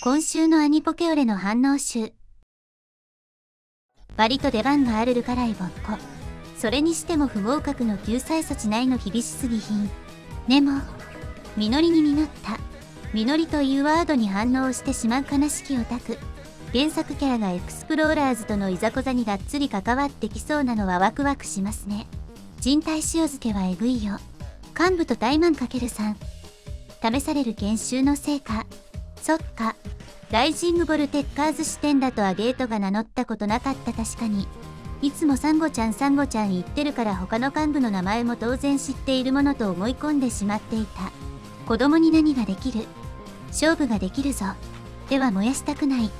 今週のアニポケオレの反応集。割と出番があるるからいぼっこ。それにしても不合格の救済措置ないの厳しすぎひん。でも、実りに実った。実りというワードに反応してしまう悲しきオタク。原作キャラがエクスプローラーズとのいざこざにがっつり関わってきそうなのはワクワクしますね。人体塩漬けはえぐいよ。幹部と大満 ×3。試される研修の成果。そっか。ライジングボルテッカーズ視点だとアゲートが名乗ったことなかった確かに。いつもサンゴちゃんサンゴちゃん言ってるから他の幹部の名前も当然知っているものと思い込んでしまっていた。子供に何ができる？勝負ができるぞ。では燃やしたくない。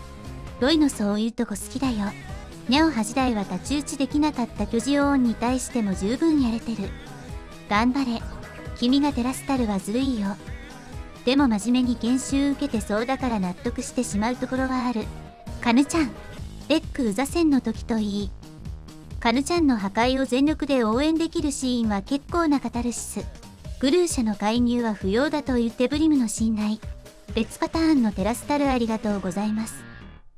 ロイのそういうとこ好きだよ。ニャオハ時代は太刀打ちできなかった巨人王に対しても十分やれてる。頑張れ。君がテラスタルはずるいよ。でも真面目に研修受けてそうだから納得してしまうところはある。カヌちゃん。レックウザ戦の時といい。カヌちゃんの破壊を全力で応援できるシーンは結構なカタルシス。グルー社の介入は不要だと言ってブリムの信頼。別パターンのテラスタルありがとうございます。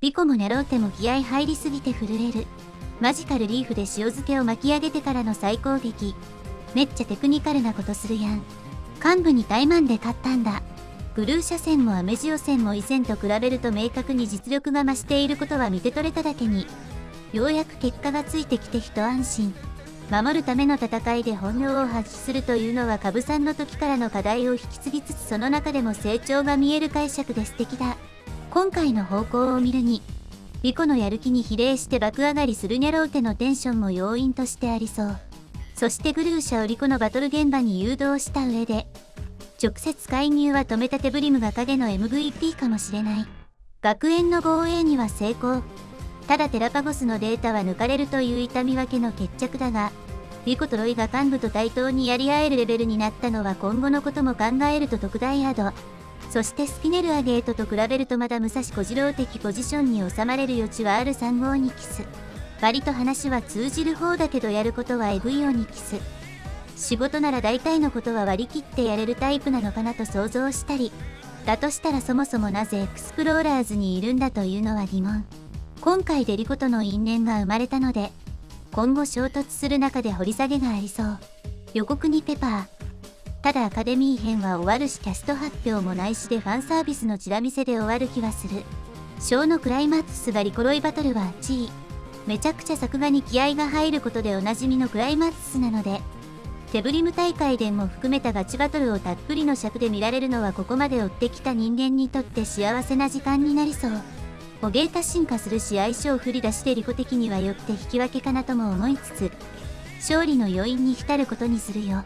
リコもネローテも気合入りすぎて震れる。マジカルリーフで塩漬けを巻き上げてからの再攻撃。めっちゃテクニカルなことするやん。幹部に怠慢で勝ったんだ。グルー車線もアメジオ線も以前と比べると明確に実力が増していることは見て取れただけに、ようやく結果がついてきて一安心。守るための戦いで本領を発揮するというのは株さんの時からの課題を引き継ぎつつその中でも成長が見える解釈で素敵だ。今回の方向を見るに、リコのやる気に比例して爆上がりするニャローテのテンションも要因としてありそう。そしてグルーシャをリコのバトル現場に誘導した上で、直接介入は止めたてブリムが影の MVP かもしれない。学園の防衛には成功。ただテラパゴスのデータは抜かれるという痛み分けの決着だが、リコとロイが幹部と対等にやり合えるレベルになったのは今後のことも考えると特大アド。そしてスピネルアゲートと比べるとまだムサシコジロウ的ポジションに収まれる余地はあるサンゴオニキス。割と話は通じる方だけどやることはエグいよなオニキス。仕事なら大体のことは割り切ってやれるタイプなのかなと想像したり、だとしたらそもそもなぜエクスプローラーズにいるんだというのは疑問。今回でリコとの因縁が生まれたので、今後衝突する中で掘り下げがありそう。予告にペパー。ただアカデミー編は終わるしキャスト発表もないしでファンサービスのチラ見せで終わる気はする。ショーのクライマックスがリコロイバトルは1位。めちゃくちゃ作画に気合が入ることでおなじみのクライマックスなので、ケブリム大会でも含めたガチバトルをたっぷりの尺で見られるのはここまで追ってきた人間にとって幸せな時間になりそう。ボゲータ進化するし相性を振り出して利己的にはよって引き分けかなとも思いつつ、勝利の余韻に浸ることにするよ。